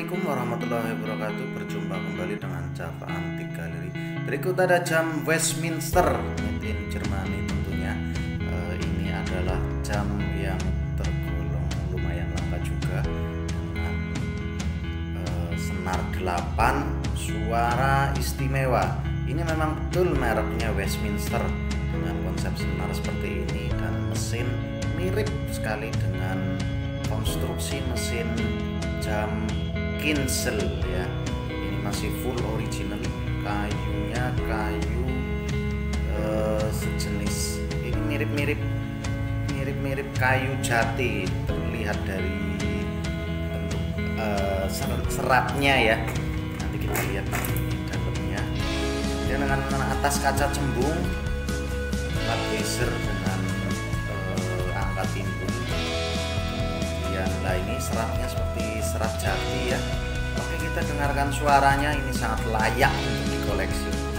Assalamualaikum warahmatullahi wabarakatuh. Berjumpa kembali dengan Java Antik Gallery Berikut ada jam Westminster Made Germany tentunya. Eh, Ini adalah jam yang tergolong lumayan langka juga Dengan eh, senar 8 Suara istimewa. Ini memang betul mereknya Westminster Dengan konsep senar seperti ini Dan mesin mirip sekali dengan konstruksi mesin jam Kinsel ya. Ini masih full original kayunya kayu eh, sejenis. Ini mirip-mirip mirip-mirip kayu jati terlihat dari bentuk ser- seratnya ya. Nanti kita lihat di dalamnya. Dan dengan atas kaca cembung bezel dengan eh, angka seratnya seperti serat jati ya. Oke kita dengarkan suaranya. Ini sangat layak untuk dikoleksi